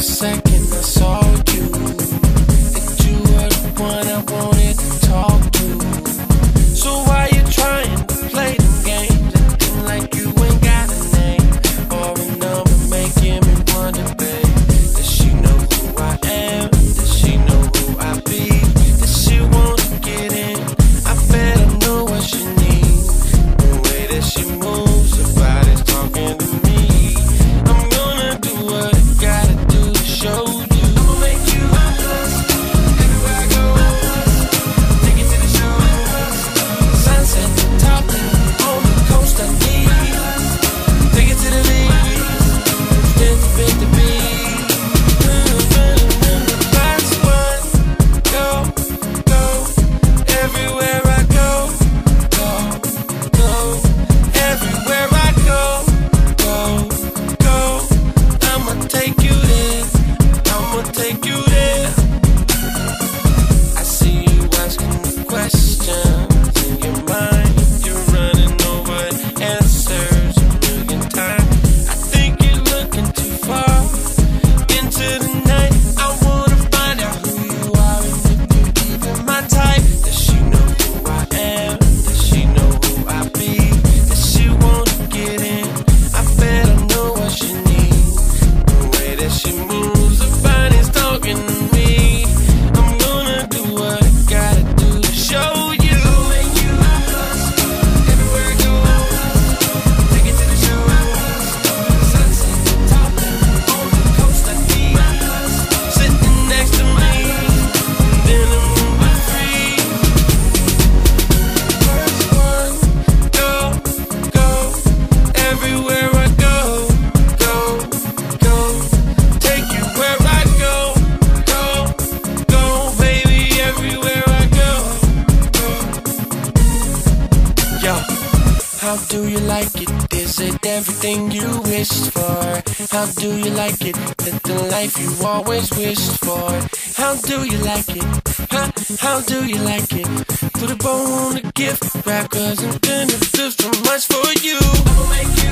the second I saw you, that you were the one I wanted to talk. How do you like it? Is it everything you wished for? How do you like it? That the life you always wished for. How do you like it? Huh? How do you like it? To the bone, a gift wrap, cause I'm gonna feel so much for you. I'll make you.